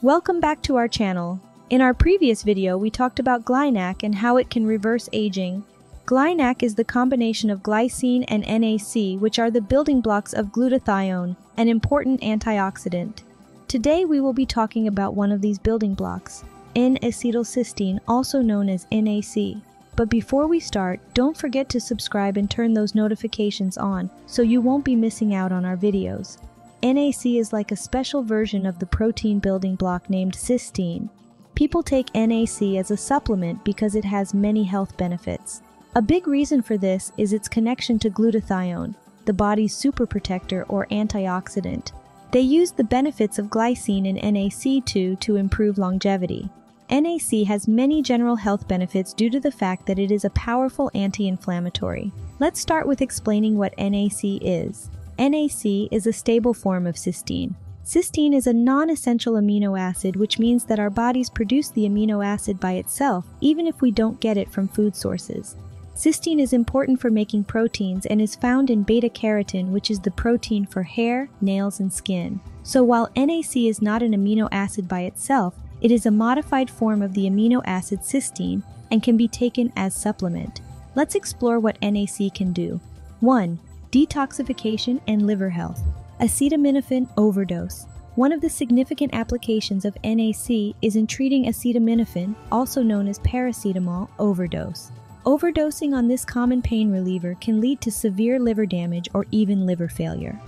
Welcome back to our channel. In our previous video, we talked about Glynac and how it can reverse aging. Glynac is the combination of glycine and NAC, which are the building blocks of glutathione, an important antioxidant. Today we will be talking about one of these building blocks, N-acetylcysteine, also known as NAC. But before we start, don't forget to subscribe and turn those notifications on so you won't be missing out on our videos. NAC is like a special version of the protein building block named cysteine. People take NAC as a supplement because it has many health benefits. A big reason for this is its connection to glutathione, the body's super protector or antioxidant. They use the benefits of glycine and NAC2 to improve longevity. NAC has many general health benefits due to the fact that it is a powerful anti-inflammatory. Let's start with explaining what NAC is. NAC is a stable form of cysteine. Cysteine is a non-essential amino acid which means that our bodies produce the amino acid by itself even if we don't get it from food sources. Cysteine is important for making proteins and is found in beta-carotene which is the protein for hair, nails, and skin. So while NAC is not an amino acid by itself, it is a modified form of the amino acid cysteine and can be taken as supplement. Let's explore what NAC can do. 1 detoxification, and liver health. Acetaminophen overdose. One of the significant applications of NAC is in treating acetaminophen, also known as paracetamol, overdose. Overdosing on this common pain reliever can lead to severe liver damage or even liver failure.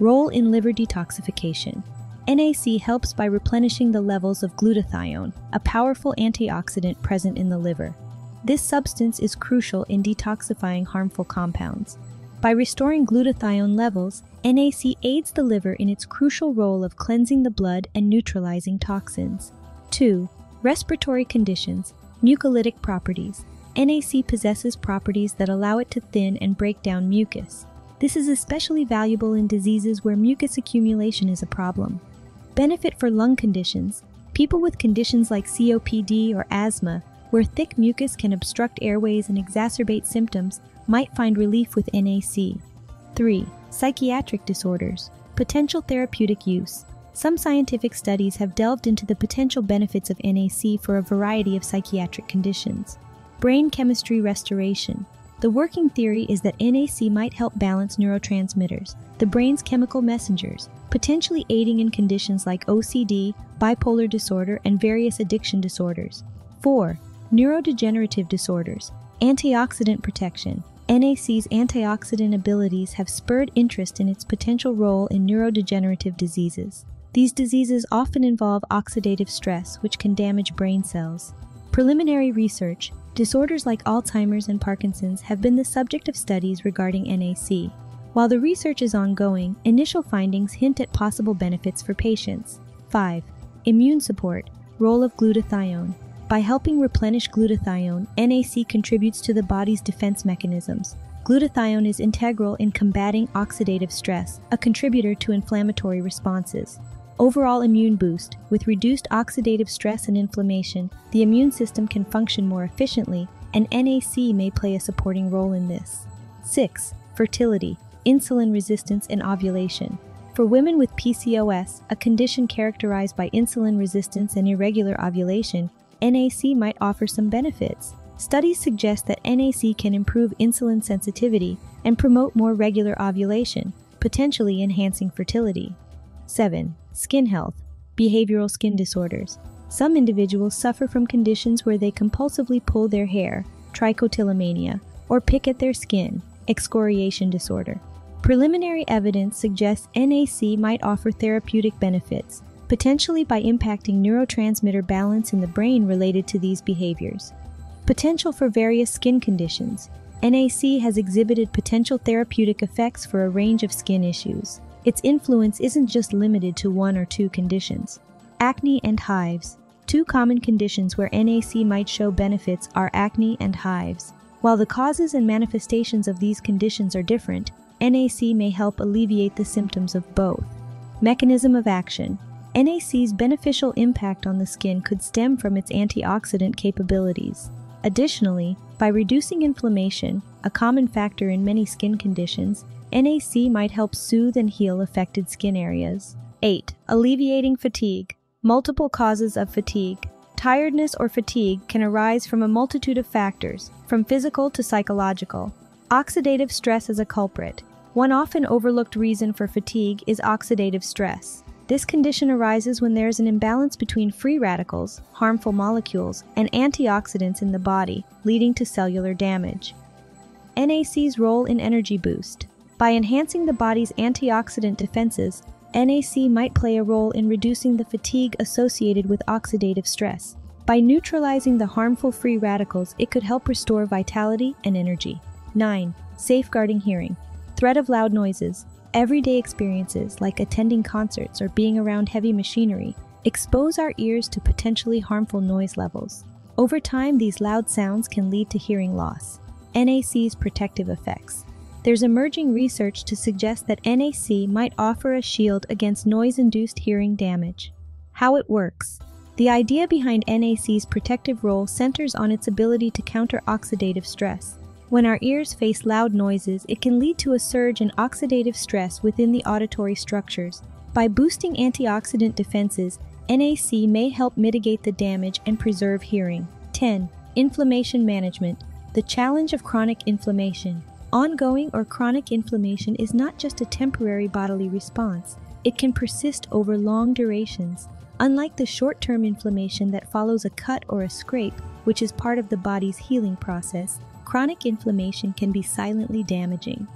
Role in liver detoxification. NAC helps by replenishing the levels of glutathione, a powerful antioxidant present in the liver. This substance is crucial in detoxifying harmful compounds. By restoring glutathione levels, NAC aids the liver in its crucial role of cleansing the blood and neutralizing toxins. 2. Respiratory conditions, mucolytic properties. NAC possesses properties that allow it to thin and break down mucus. This is especially valuable in diseases where mucus accumulation is a problem. Benefit for lung conditions. People with conditions like COPD or asthma, where thick mucus can obstruct airways and exacerbate symptoms, might find relief with NAC. 3. Psychiatric disorders. Potential therapeutic use. Some scientific studies have delved into the potential benefits of NAC for a variety of psychiatric conditions. Brain chemistry restoration. The working theory is that NAC might help balance neurotransmitters, the brain's chemical messengers, potentially aiding in conditions like OCD, bipolar disorder, and various addiction disorders. 4. Neurodegenerative disorders. Antioxidant protection. NAC's antioxidant abilities have spurred interest in its potential role in neurodegenerative diseases. These diseases often involve oxidative stress, which can damage brain cells. Preliminary research disorders like Alzheimer's and Parkinson's have been the subject of studies regarding NAC. While the research is ongoing, initial findings hint at possible benefits for patients. 5. Immune support, role of glutathione. By helping replenish glutathione, NAC contributes to the body's defense mechanisms. Glutathione is integral in combating oxidative stress, a contributor to inflammatory responses. Overall immune boost. With reduced oxidative stress and inflammation, the immune system can function more efficiently, and NAC may play a supporting role in this. 6. Fertility, insulin resistance, and ovulation. For women with PCOS, a condition characterized by insulin resistance and irregular ovulation, NAC might offer some benefits. Studies suggest that NAC can improve insulin sensitivity and promote more regular ovulation, potentially enhancing fertility. 7. Skin health, behavioral skin disorders. Some individuals suffer from conditions where they compulsively pull their hair, trichotillomania, or pick at their skin, excoriation disorder. Preliminary evidence suggests NAC might offer therapeutic benefits, potentially by impacting neurotransmitter balance in the brain related to these behaviors. Potential for various skin conditions. NAC has exhibited potential therapeutic effects for a range of skin issues. Its influence isn't just limited to one or two conditions. Acne and hives. Two common conditions where NAC might show benefits are acne and hives. While the causes and manifestations of these conditions are different, NAC may help alleviate the symptoms of both. Mechanism of action. NAC's beneficial impact on the skin could stem from its antioxidant capabilities. Additionally, by reducing inflammation, a common factor in many skin conditions, NAC might help soothe and heal affected skin areas. 8. Alleviating fatigue. Multiple causes of fatigue. Tiredness or fatigue can arise from a multitude of factors, from physical to psychological. Oxidative stress is a culprit. One often overlooked reason for fatigue is oxidative stress. This condition arises when there is an imbalance between free radicals, harmful molecules, and antioxidants in the body, leading to cellular damage. NAC's role in energy boost. By enhancing the body's antioxidant defenses, NAC might play a role in reducing the fatigue associated with oxidative stress. By neutralizing the harmful free radicals, it could help restore vitality and energy. 9. Safeguarding hearing. Threat of loud noises. Everyday experiences, like attending concerts or being around heavy machinery, expose our ears to potentially harmful noise levels. Over time, these loud sounds can lead to hearing loss. NAC's protective effects. There's emerging research to suggest that NAC might offer a shield against noise-induced hearing damage. How it works. The idea behind NAC's protective role centers on its ability to counter oxidative stress. When our ears face loud noises, it can lead to a surge in oxidative stress within the auditory structures. By boosting antioxidant defenses, NAC may help mitigate the damage and preserve hearing. 10. Inflammation management. The challenge of chronic inflammation. Ongoing or chronic inflammation is not just a temporary bodily response, it can persist over long durations. Unlike the short term inflammation that follows a cut or a scrape, which is part of the body's healing process, chronic inflammation can be silently damaging.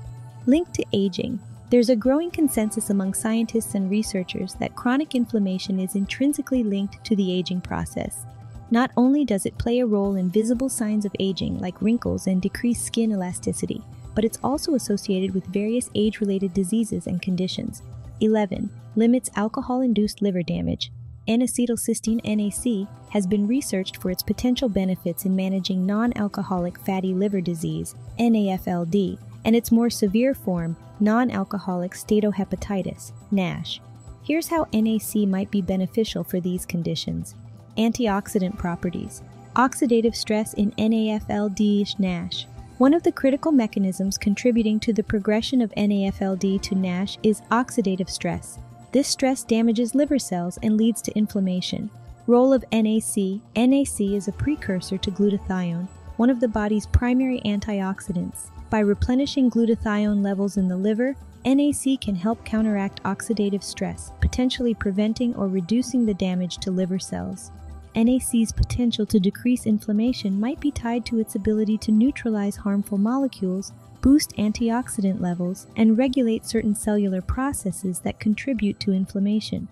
Linked to aging, there's a growing consensus among scientists and researchers that chronic inflammation is intrinsically linked to the aging process. Not only does it play a role in visible signs of aging like wrinkles and decreased skin elasticity, but it's also associated with various age related diseases and conditions. 11. Limits alcohol induced liver damage. N-acetylcysteine NAC has been researched for its potential benefits in managing non alcoholic fatty liver disease, NAFLD, and its more severe form, non alcoholic steatohepatitis, NASH. Here's how NAC might be beneficial for these conditions Antioxidant properties, oxidative stress in NAFLD NASH. One of the critical mechanisms contributing to the progression of NAFLD to NASH is oxidative stress. This stress damages liver cells and leads to inflammation. Role of NAC NAC is a precursor to glutathione, one of the body's primary antioxidants. By replenishing glutathione levels in the liver, NAC can help counteract oxidative stress, potentially preventing or reducing the damage to liver cells. NAC's potential to decrease inflammation might be tied to its ability to neutralize harmful molecules, boost antioxidant levels, and regulate certain cellular processes that contribute to inflammation.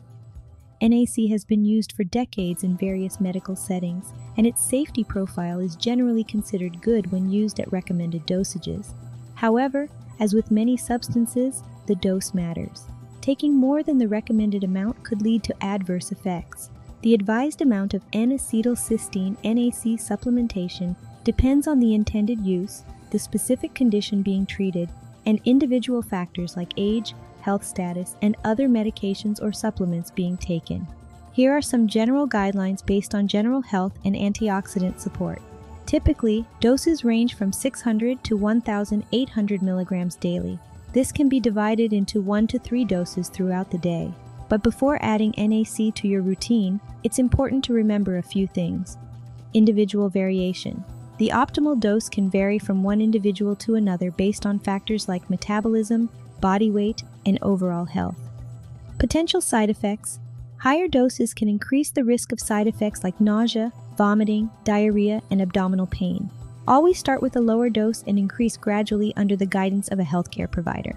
NAC has been used for decades in various medical settings, and its safety profile is generally considered good when used at recommended dosages. However, as with many substances, the dose matters. Taking more than the recommended amount could lead to adverse effects. The advised amount of N-acetylcysteine NAC supplementation depends on the intended use, the specific condition being treated, and individual factors like age, health status, and other medications or supplements being taken. Here are some general guidelines based on general health and antioxidant support. Typically, doses range from 600 to 1,800 milligrams daily. This can be divided into 1 to 3 doses throughout the day. But before adding NAC to your routine, it's important to remember a few things. Individual variation. The optimal dose can vary from one individual to another based on factors like metabolism, body weight, and overall health. Potential side effects. Higher doses can increase the risk of side effects like nausea, vomiting, diarrhea, and abdominal pain. Always start with a lower dose and increase gradually under the guidance of a healthcare provider.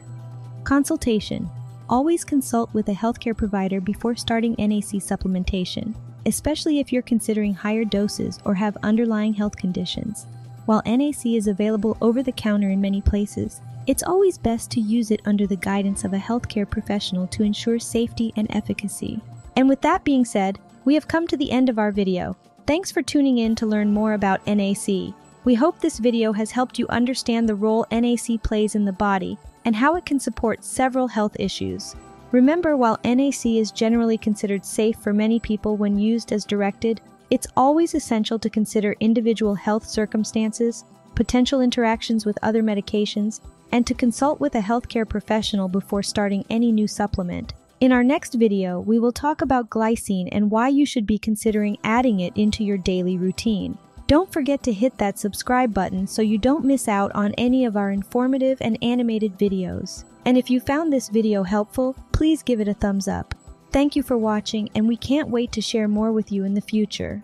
Consultation. Always consult with a healthcare provider before starting NAC supplementation, especially if you're considering higher doses or have underlying health conditions. While NAC is available over the counter in many places, it's always best to use it under the guidance of a healthcare professional to ensure safety and efficacy. And with that being said, we have come to the end of our video. Thanks for tuning in to learn more about NAC. We hope this video has helped you understand the role NAC plays in the body and how it can support several health issues. Remember, while NAC is generally considered safe for many people when used as directed, it's always essential to consider individual health circumstances, potential interactions with other medications, and to consult with a healthcare professional before starting any new supplement. In our next video, we will talk about glycine and why you should be considering adding it into your daily routine. Don't forget to hit that subscribe button so you don't miss out on any of our informative and animated videos. And if you found this video helpful, please give it a thumbs up. Thank you for watching and we can't wait to share more with you in the future.